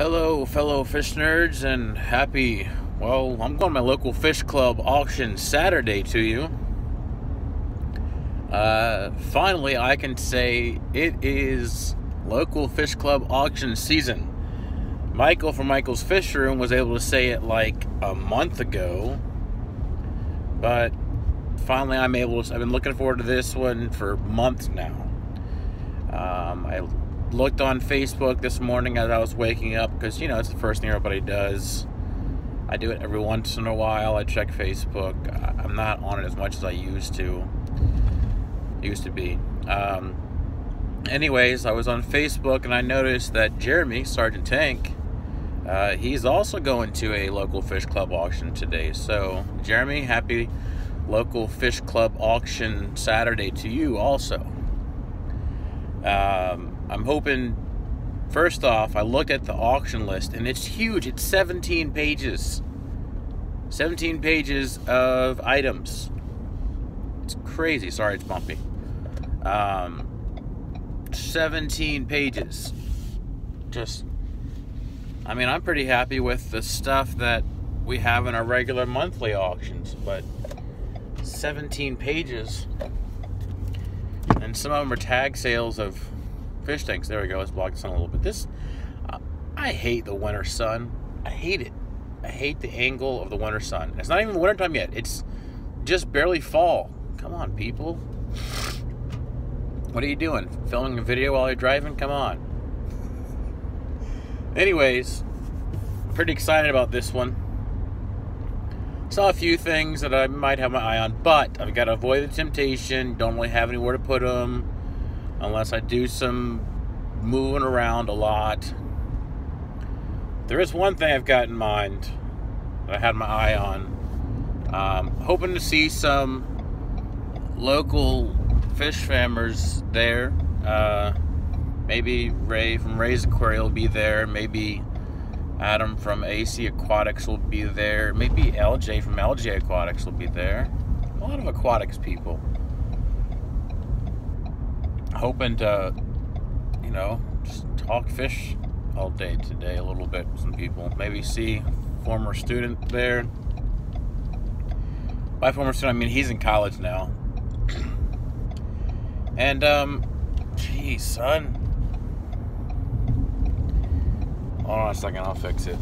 Hello, fellow fish nerds, and happy. Well, I'm going to my local fish club auction Saturday to you. Uh, finally, I can say it is local fish club auction season. Michael from Michael's Fish Room was able to say it like a month ago, but finally, I'm able to. I've been looking forward to this one for months now. Um, I looked on Facebook this morning as I was waking up because you know it's the first thing everybody does. I do it every once in a while. I check Facebook. I'm not on it as much as I used to. Used to be. Um, anyways, I was on Facebook and I noticed that Jeremy Sergeant Tank, uh, he's also going to a local fish club auction today. So, Jeremy, happy local fish club auction Saturday to you also. Um, I'm hoping, first off, I looked at the auction list and it's huge. It's 17 pages. 17 pages of items. It's crazy. Sorry, it's bumpy. Um, 17 pages. Just, I mean, I'm pretty happy with the stuff that we have in our regular monthly auctions, but 17 pages. And some of them are tag sales of fish tanks. There we go. Let's block the sun a little bit. This, uh, I hate the winter sun. I hate it. I hate the angle of the winter sun. It's not even wintertime yet. It's just barely fall. Come on, people. What are you doing? Filming a video while you're driving? Come on. Anyways, pretty excited about this one. Saw a few things that I might have my eye on, but I've got to avoid the temptation. Don't really have anywhere to put them unless I do some moving around a lot. There is one thing I've got in mind that I had my eye on. Um, hoping to see some local fish farmers there. Uh, maybe Ray from Ray's Aquarium will be there. Maybe Adam from AC Aquatics will be there. Maybe LJ from LJ Aquatics will be there. A lot of aquatics people hoping to, you know, just talk fish all day today a little bit with some people. Maybe see former student there. By former student, I mean he's in college now. and, um, geez, son. Hold on a second, I'll fix it.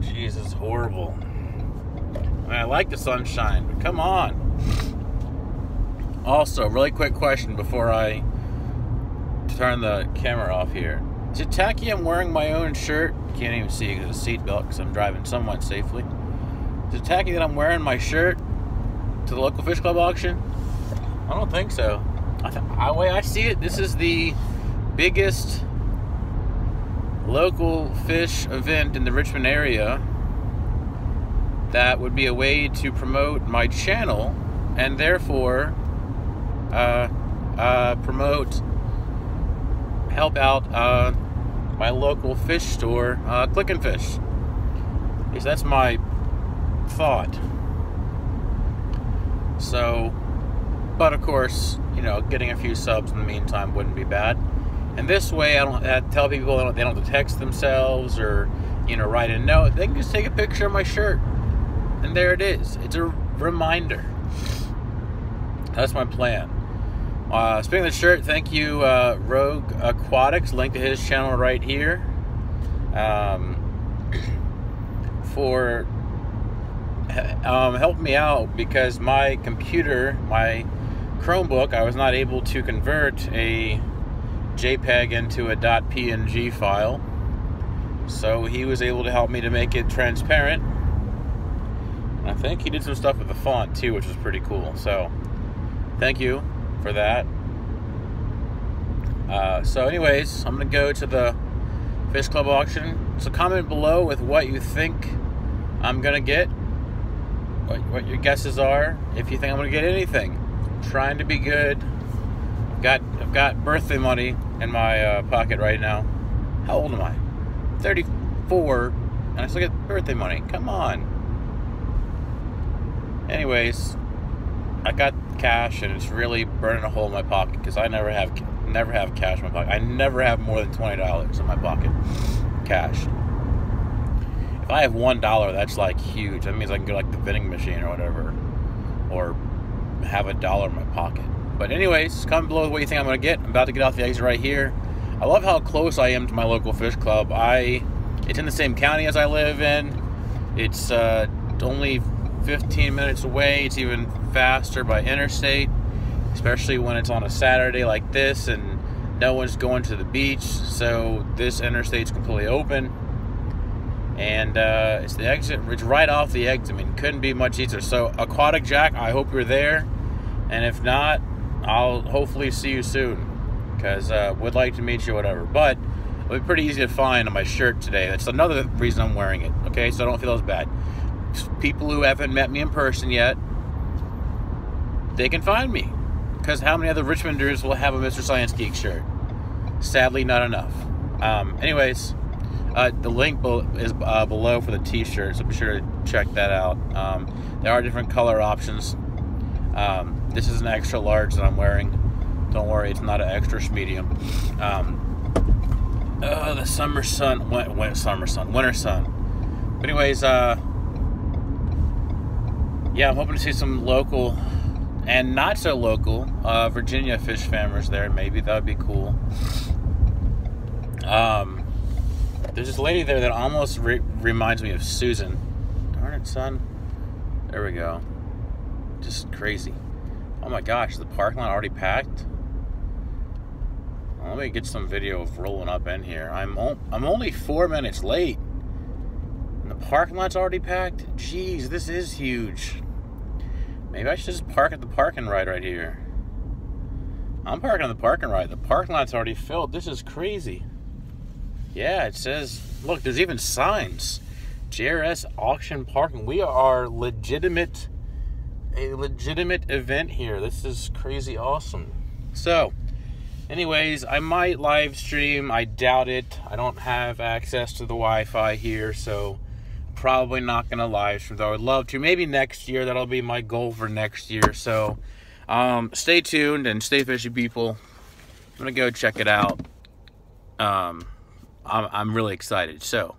Jesus, horrible. I, I like the sunshine, but come on. Also, really quick question before I turn the camera off here. Is it tacky I'm wearing my own shirt? Can't even see because of the seatbelt because I'm driving somewhat safely. Is it tacky that I'm wearing my shirt to the local fish club auction? I don't think so. I th- the way I see it, this is the biggest local fish event in the Richmond area that would be a way to promote my channel and therefore uh, uh, promote help out uh, my local fish store, uh, Clicknfish. Because that's my thought. So, but of course, you know, getting a few subs in the meantime wouldn't be bad. And this way, I don't I tell people they don't, they don't have to text themselves or, you know, write a note. They can just take a picture of my shirt. And there it is. It's a reminder. That's my plan. Uh, speaking of the shirt, thank you, uh, Rogue Aquatics. Link to his channel right here. Um, for um, helping me out because my computer, my Chromebook, I was not able to convert a JPEG into a .png file. So he was able to help me to make it transparent. I think he did some stuff with the font too, which was pretty cool. So, thank you for that. Uh, so, anyways, I'm going to go to the Fish Club auction. So, comment below with what you think I'm going to get, what, what your guesses are, if you think I'm going to get anything. I'm trying to be good. I've got, I've got birthday money in my uh, pocket right now. How old am I? 34, and I still get birthday money. Come on. Anyways, I got cash and it's really burning a hole in my pocket because I never have never have cash in my pocket. I never have more than twenty dollars in my pocket, cash. If I have one dollar, that's like huge. That means I can go like the vending machine or whatever, or have a dollar in my pocket. But anyways, comment below what you think I'm gonna get. I'm about to get off the exit right here. I love how close I am to my local fish club. I it's in the same county as I live in. It's uh, only 15 minutes away. It's even faster by interstate, especially when it's on a Saturday like this and no one's going to the beach. So this interstate's completely open and uh, it's the exit. It's right off the exit. I mean, couldn't be much easier. So, Aquatic Jack, I hope you're there, and if not, I'll hopefully see you soon because uh, would like to meet you, whatever. But it'll be pretty easy to find on my shirt today. That's another reason I'm wearing it. Okay, so I don't feel as bad. People who haven't met me in person yet, they can find me because how many other Richmonders will have a Mr. Science Geek shirt? Sadly, not enough. Um, anyways. Uh, the link is uh, below for the t-shirt, so be sure to check that out. Um, there are different color options. Um, this is an extra large that I'm wearing. Don't worry, it's not an extra medium. Um, uh, the summer sun, went, went summer sun, winter sun. But anyways, uh, yeah, I'm hoping to see some local and not so local uh, Virginia fish farmers there. Maybe that would be cool. Um, there's this lady there that almost re- reminds me of Susan. Darn it, son. There we go. Just crazy. Oh my gosh, the parking lot already packed. Well, let me get some video of rolling up in here. I'm I'm only four minutes late, and the parking lot's already packed. Jeez, this is huge. Maybe I should just park at the parking ride right here. I'm parking on the parking ride. The parking lot's already filled. This is crazy. Yeah, it says, look, there's even signs. JRS auction parking. We are legitimate, a legitimate event here. This is crazy awesome. So, anyways, I might live stream. I doubt it. I don't have access to the Wi Fi here, so probably not going to live stream, though I would love to. Maybe next year. That'll be my goal for next year. So, um, stay tuned and stay fishy, people. I'm going to go check it out. Um, I'm, I'm really excited. So,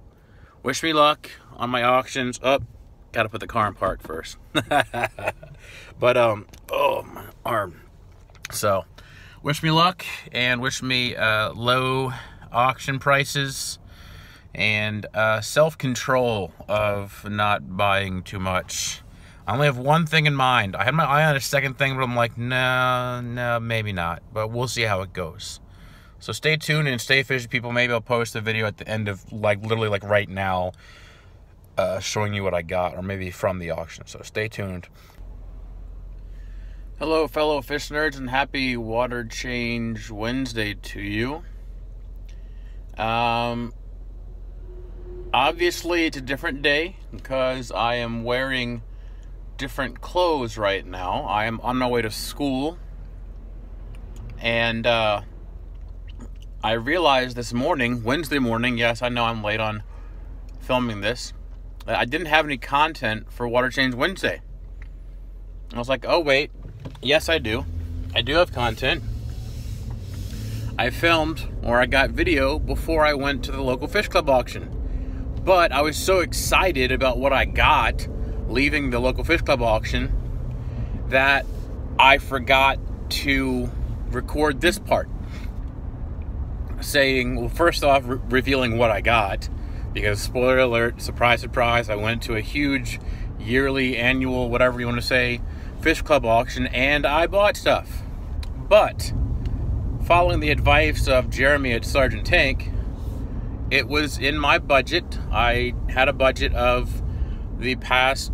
wish me luck on my auctions. Up, oh, got to put the car in park first. but um, oh my arm. So, wish me luck and wish me uh, low auction prices and uh, self control of not buying too much. I only have one thing in mind. I had my eye on a second thing, but I'm like, no, no, maybe not. But we'll see how it goes. So stay tuned and stay fishy, people. Maybe I'll post a video at the end of, like, literally, like, right now, uh, showing you what I got, or maybe from the auction. So stay tuned. Hello, fellow fish nerds, and happy Water Change Wednesday to you. Um, obviously, it's a different day because I am wearing different clothes right now. I am on my way to school, and uh, I realized this morning, Wednesday morning, yes, I know I'm late on filming this, I didn't have any content for Water Change Wednesday. I was like, oh, wait, yes, I do. I do have content. I filmed or I got video before I went to the local fish club auction. But I was so excited about what I got leaving the local fish club auction that I forgot to record this part saying, well, first off, re- revealing what I got, because spoiler alert, surprise, surprise, I went to a huge yearly, annual, whatever you want to say, fish club auction, and I bought stuff. But following the advice of Jeremy at Sergeant Tank, it was in my budget. I had a budget of the past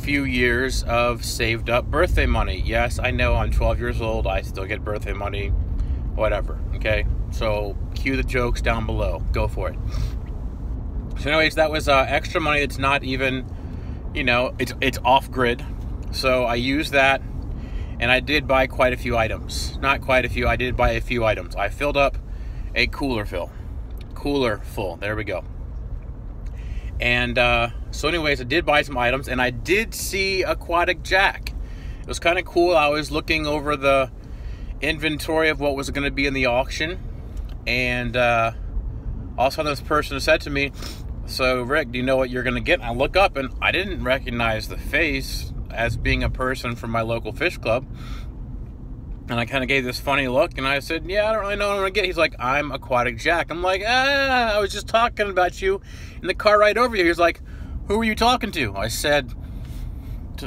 few years of saved up birthday money. Yes, I know I'm 12 years old. I still get birthday money. Whatever. Okay. So cue the jokes down below. Go for it. So, anyways, that was uh, extra money that's not even, you know, it's it's off grid. So I used that, and I did buy quite a few items. Not quite a few. I did buy a few items. I filled up a cooler fill, cooler full. There we go. And uh, so, anyways, I did buy some items, and I did see Aquatic Jack. It was kind of cool. I was looking over the inventory of what was going to be in the auction and uh, also, this person said to me, So, Rick, do you know what you're going to get? And I look up and I didn't recognize the face as being a person from my local fish club. And I kind of gave this funny look and I said, Yeah, I don't really know what I'm to get. He's like, I'm Aquatic Jack. I'm like, Ah, I was just talking about you in the car right over here. He's like, Who were you talking to? I said,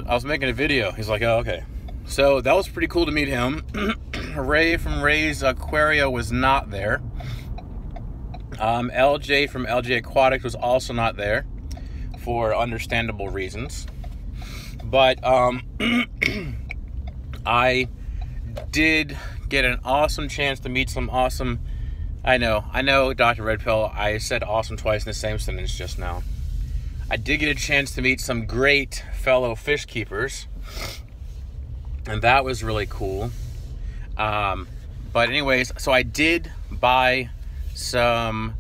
I was making a video. He's like, Oh, okay. So that was pretty cool to meet him. Ray from Ray's Aquaria was not there. Um, LJ from LJ Aquatics was also not there for understandable reasons. But um, I did get an awesome chance to meet some awesome. I know, I know, Dr. Red Pill. I said awesome twice in the same sentence just now. I did get a chance to meet some great fellow fish keepers, and that was really cool. Um, but anyways, so I did buy some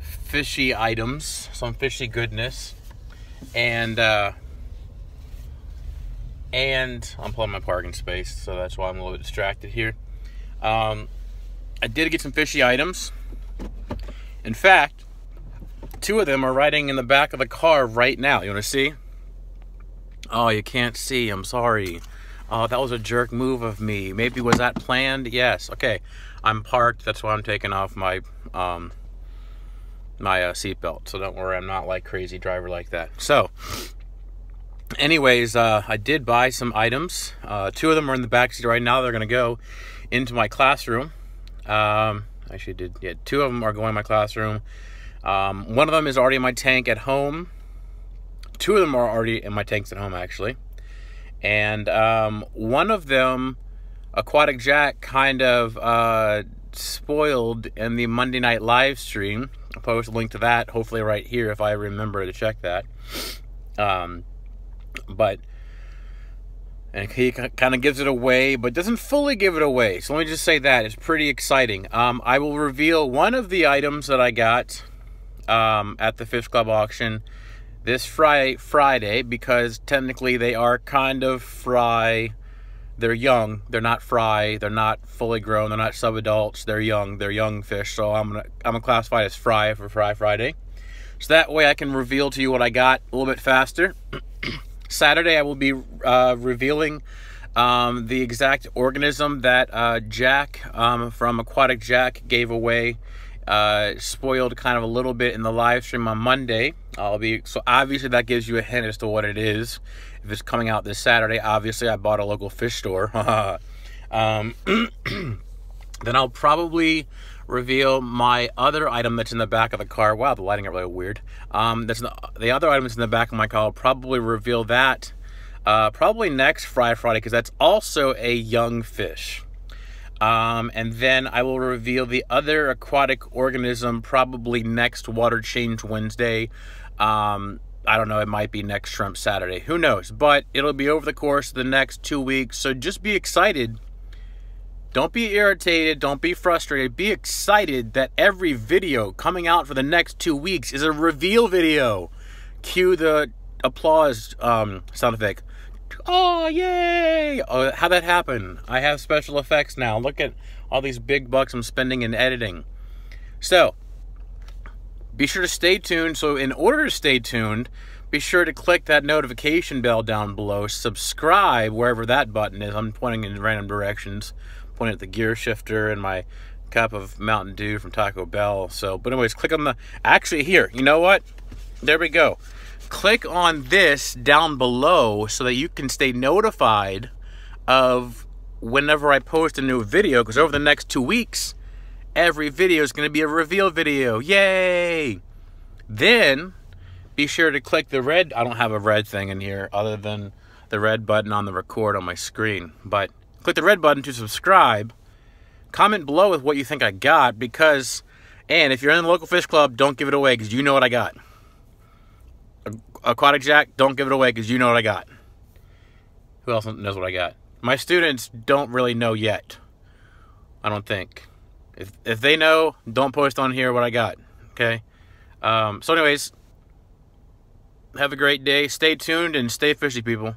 fishy items, some fishy goodness, and uh, and I'm pulling my parking space, so that's why I'm a little bit distracted here. Um, I did get some fishy items. In fact, two of them are riding in the back of the car right now. You want to see? Oh, you can't see. I'm sorry. Oh, that was a jerk move of me. Maybe was that planned? Yes. Okay. I'm parked. That's why I'm taking off my um, my uh, seatbelt. So don't worry, I'm not like crazy driver like that. So, anyways, uh, I did buy some items. Uh, two of them are in the back seat right now. They're gonna go into my classroom. Um, actually, did yeah, two of them are going in my classroom. Um, one of them is already in my tank at home. Two of them are already in my tanks at home, actually. And um, one of them Aquatic Jack kind of uh, spoiled in the Monday night live stream. I'll post a link to that, hopefully right here if I remember to check that. Um, but and he kind of gives it away, but doesn't fully give it away. So let me just say that it's pretty exciting. Um, I will reveal one of the items that I got um, at the Fish Club auction this Friday, Friday because technically they are kind of fry they're young. They're not fry. They're not fully grown. They're not subadults. They're young. They're young fish. So I'm gonna I'm gonna classify as fry for Fry Friday. So that way I can reveal to you what I got a little bit faster. Saturday I will be uh, revealing um, the exact organism that uh, Jack um, from Aquatic Jack gave away. Uh, spoiled kind of a little bit in the live stream on Monday. I'll be so obviously that gives you a hint as to what it is if it's coming out this Saturday, obviously I bought a local fish store. um, then I'll probably reveal my other item that's in the back of the car. Wow, the lighting got really weird. Um, that's the, the other item that's in the back of my car. I'll probably reveal that uh, probably next Fry Friday because that's also a young fish. Um, and then I will reveal the other aquatic organism probably next Water Change Wednesday. Um, I don't know, it might be next Shrimp Saturday. Who knows? But it'll be over the course of the next two weeks. So just be excited. Don't be irritated. Don't be frustrated. Be excited that every video coming out for the next two weeks is a reveal video. Cue the applause um, sound effect. Oh, yay! Oh, how'd that happen? I have special effects now. Look at all these big bucks I'm spending in editing. So, be sure to stay tuned. So, in order to stay tuned, be sure to click that notification bell down below. Subscribe wherever that button is. I'm pointing in random directions, pointing at the gear shifter and my cup of Mountain Dew from Taco Bell. So, but anyways, click on the. Actually, here, you know what? There we go. Click on this down below so that you can stay notified of whenever I post a new video. Because over the next two weeks, every video is going to be a reveal video. Yay! Then be sure to click the red. I don't have a red thing in here other than the red button on the record on my screen. But click the red button to subscribe. Comment below with what you think I got because, and if you're in the local fish club, don't give it away because you know what I got. Aquatic Jack, don't give it away because you know what I got. Who else knows what I got? My students don't really know yet. I don't think. If if they know, don't post on here what I got. Okay. Um, so, anyways, have a great day. Stay tuned and stay fishy, people.